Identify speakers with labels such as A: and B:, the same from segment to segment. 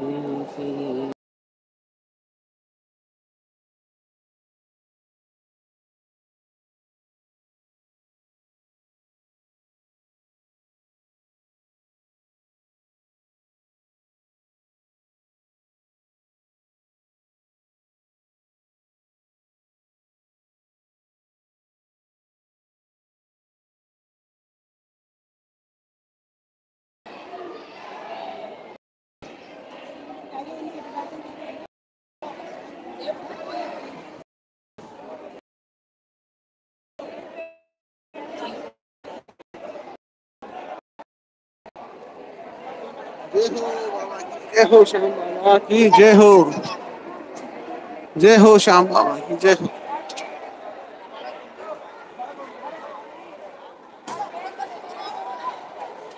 A: जय जय हो श्याम बाबा की जय हो जय हो श्याम बाबा की जय हो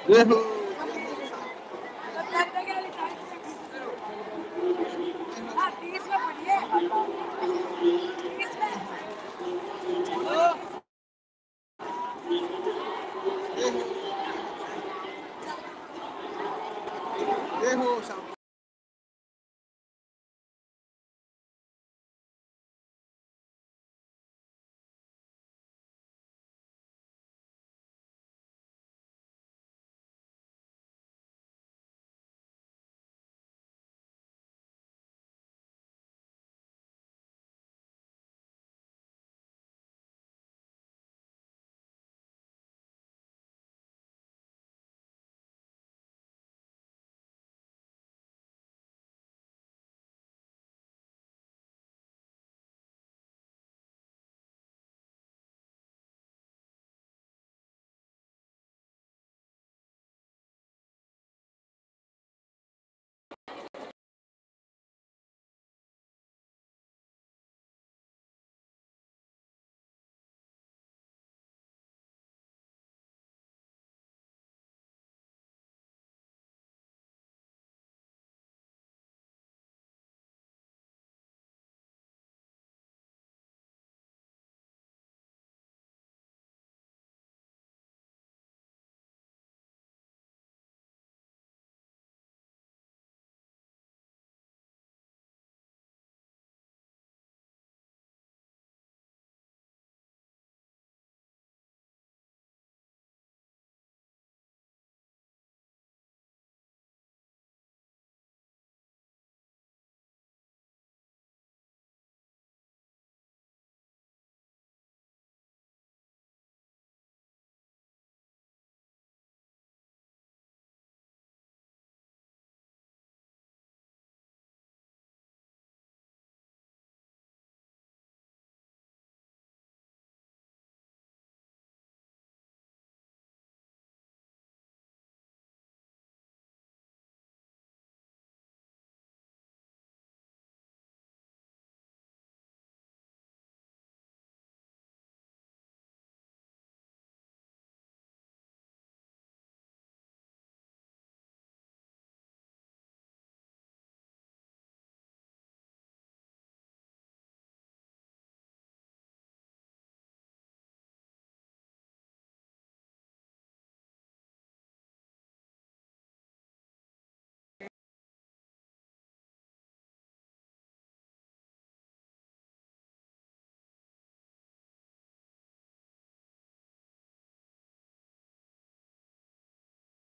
A: जय हो Vamos a